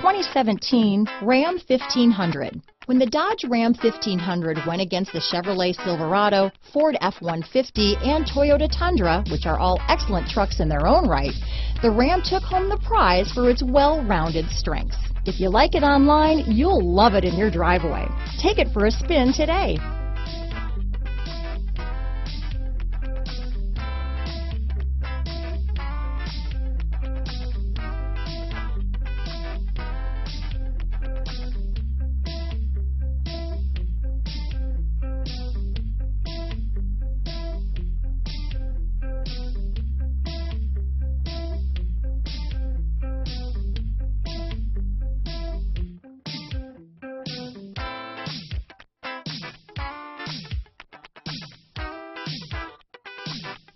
2017 Ram 1500. When the Dodge Ram 1500 went against the Chevrolet Silverado, Ford F-150, and Toyota Tundra, which are all excellent trucks in their own right, the Ram took home the prize for its well-rounded strengths. If you like it online, you'll love it in your driveway. Take it for a spin today. Thank you.